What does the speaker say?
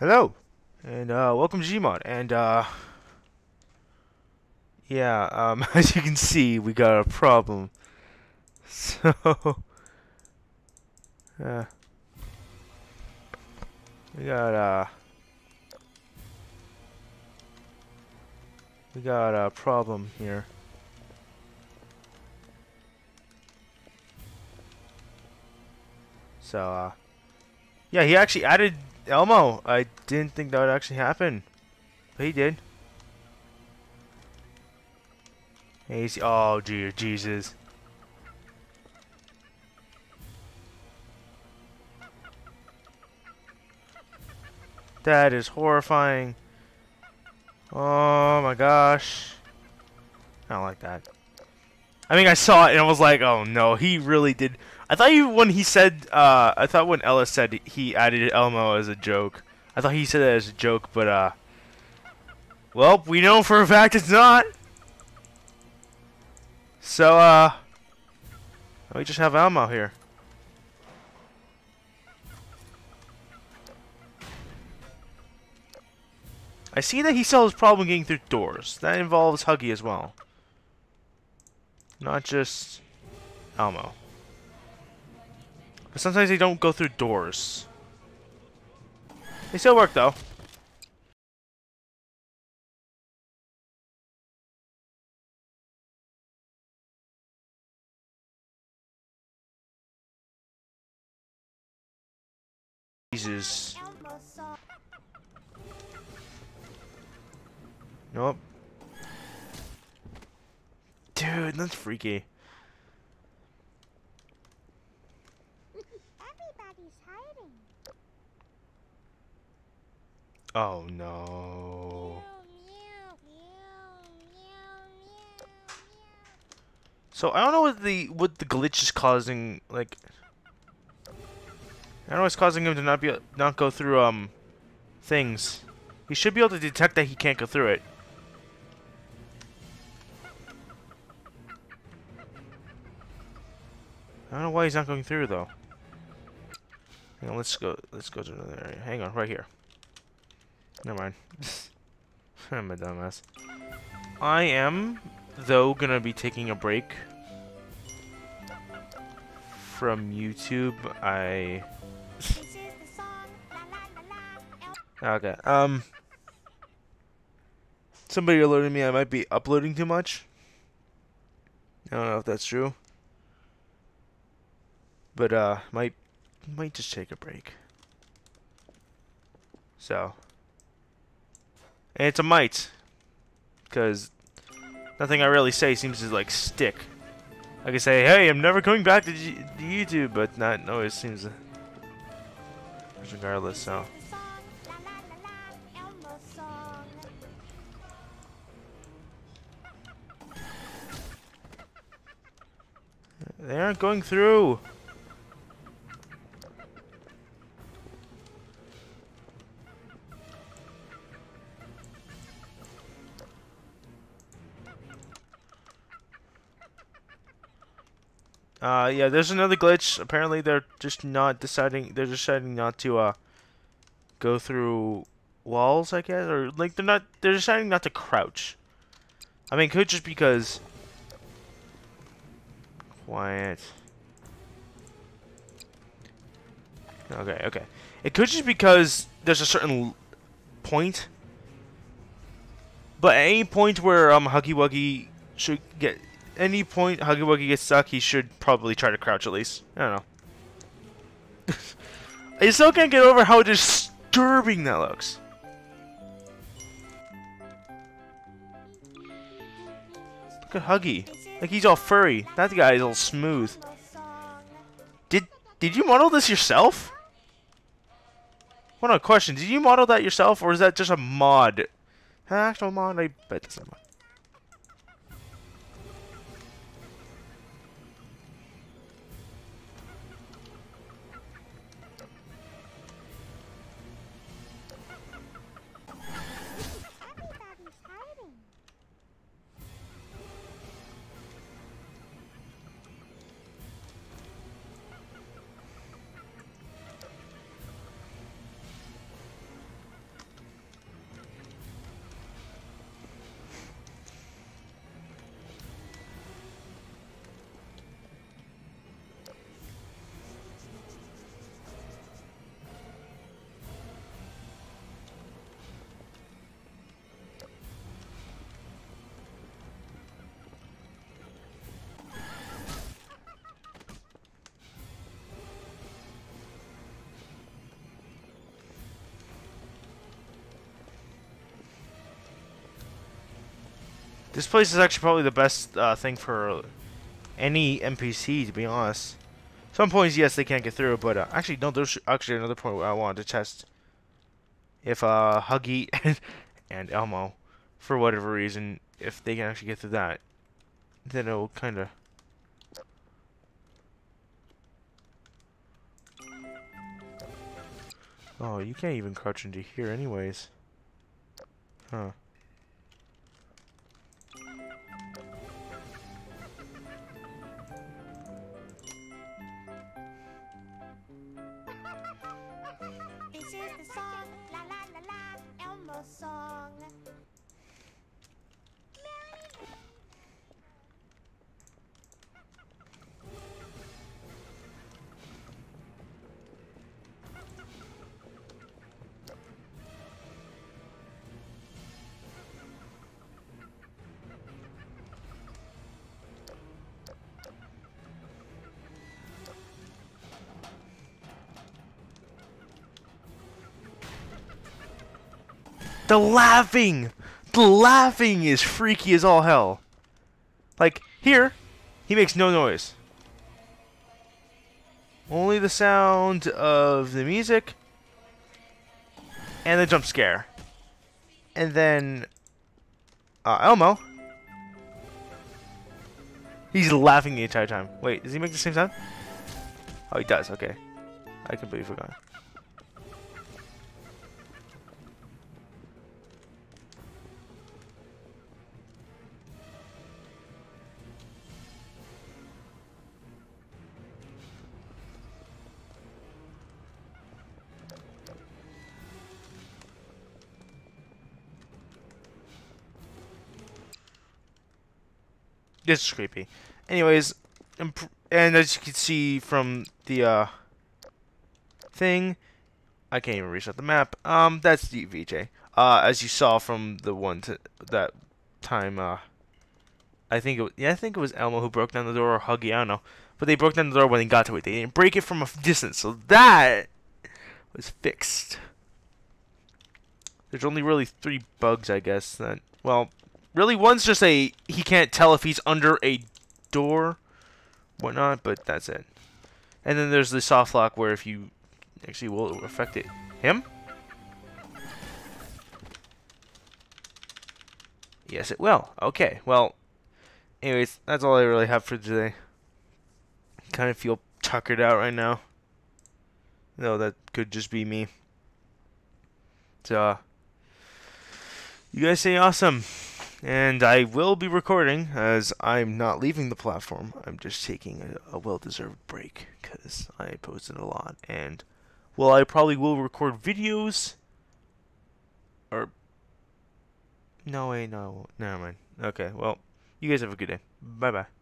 Hello, and uh, welcome to Gmod. And uh, yeah, um, as you can see, we got a problem. So, uh, we got uh, we got a problem here. So, uh, yeah, he actually added Elmo. I didn't think that would actually happen. But he did. He's, oh, dear Jesus. That is horrifying. Oh my gosh. I don't like that. I mean, I saw it and I was like, oh no, he really did. I thought you when he said, uh, I thought when Ellis said he added Elmo as a joke. I thought he said that as a joke, but uh, well, we know for a fact it's not. So uh, we just have Elmo here. I see that he still has problem getting through doors. That involves Huggy as well. Not just Elmo. But sometimes they don't go through doors. They still work though. Jesus. Nope. Dude, that's freaky. Everybody's hiding. Oh no. So I don't know what the what the glitch is causing. Like, I don't know what's causing him to not be not go through um things. He should be able to detect that he can't go through it. I don't know why he's not going through though. Let's go. Let's go to another area. Hang on, right here. Never mind. I'm a dumbass. I am, though, gonna be taking a break from YouTube. I okay. Um, somebody alerted me I might be uploading too much. I don't know if that's true, but uh, might might just take a break. So, and it's a might, because nothing I really say seems to like stick. I can say, "Hey, I'm never coming back to, G to YouTube," but not. No, it seems. uh, Regardless, so. They aren't going through. Uh, yeah, there's another glitch. Apparently, they're just not deciding. They're deciding not to uh go through walls, I guess, or like they're not. They're deciding not to crouch. I mean, could just because. Quiet. Okay, okay. It could just because there's a certain point. But at any point where um Huggy Wuggy should get any point Huggy Wuggy gets stuck, he should probably try to crouch at least. I don't know. I still can't get over how disturbing that looks. Look at Huggy. Like he's all furry. That guy is all smooth. Did did you model this yourself? Hold on, question. Did you model that yourself, or is that just a mod? An actual mod? I bet it's a mod. This place is actually probably the best uh, thing for any NPC, to be honest. Some points, yes, they can't get through, but uh, actually, no, there's actually another point where I wanted to test. If uh, Huggy and, and Elmo, for whatever reason, if they can actually get through that, then it'll kind of... Oh, you can't even crouch into here anyways. Huh. The laughing! The laughing is freaky as all hell. Like, here, he makes no noise. Only the sound of the music and the jump scare. And then, uh, Elmo. He's laughing the entire time. Wait, does he make the same sound? Oh, he does, okay. I completely forgot. This is creepy. Anyways, and as you can see from the uh, thing, I can't even reset the map. Um, that's the VJ. Uh, as you saw from the one to that time, uh, I think it was, yeah, I think it was Elmo who broke down the door or Huggy, I don't know. But they broke down the door when they got to it. They didn't break it from a distance, so that was fixed. There's only really three bugs, I guess. That well, really, one's just a he can't tell if he's under a door, whatnot. But that's it. And then there's the soft lock where if you actually will affect it. Him? Yes, it will. Okay. Well, anyways, that's all I really have for today. Kind of feel tuckered out right now. No, that could just be me. So, uh, you guys say awesome. And I will be recording as I'm not leaving the platform. I'm just taking a, a well deserved break because I posted a lot. And, well, I probably will record videos. Or. No, wait, no. Never mind. Okay, well, you guys have a good day. Bye bye.